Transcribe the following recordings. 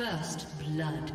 First blood.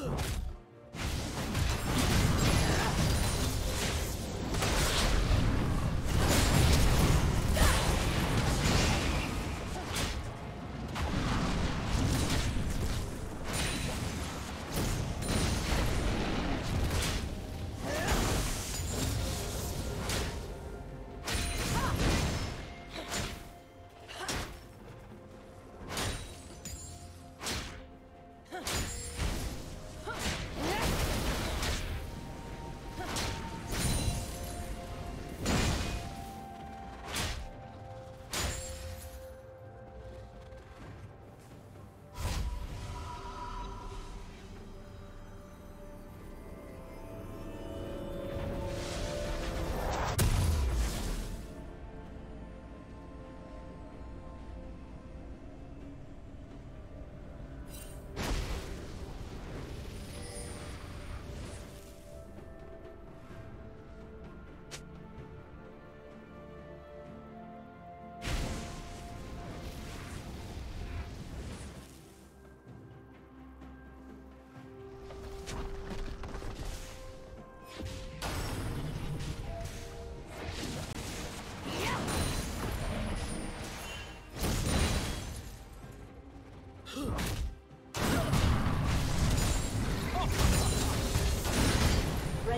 Ugh!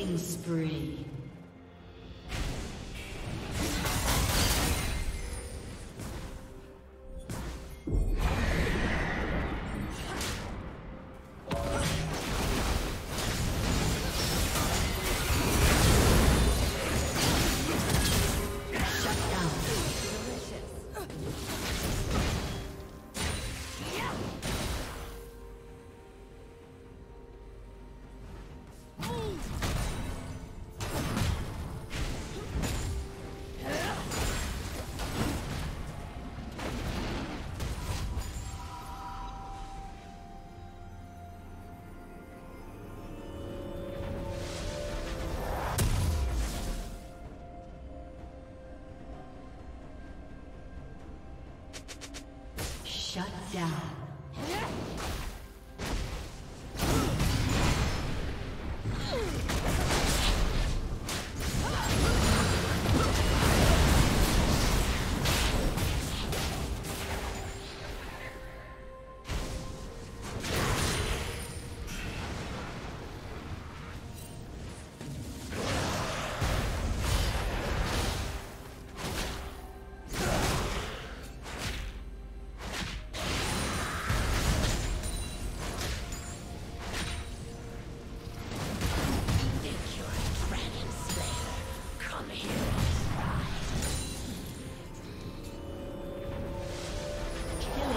Killing spree. Down.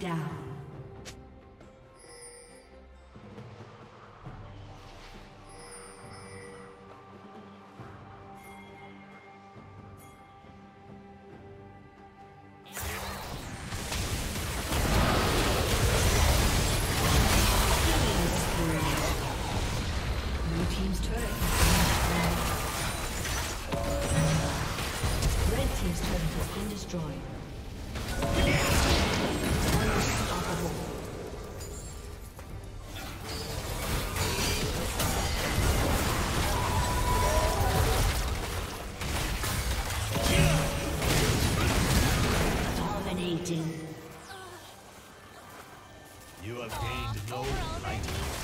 Down. You have gained no light.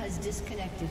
Has disconnected.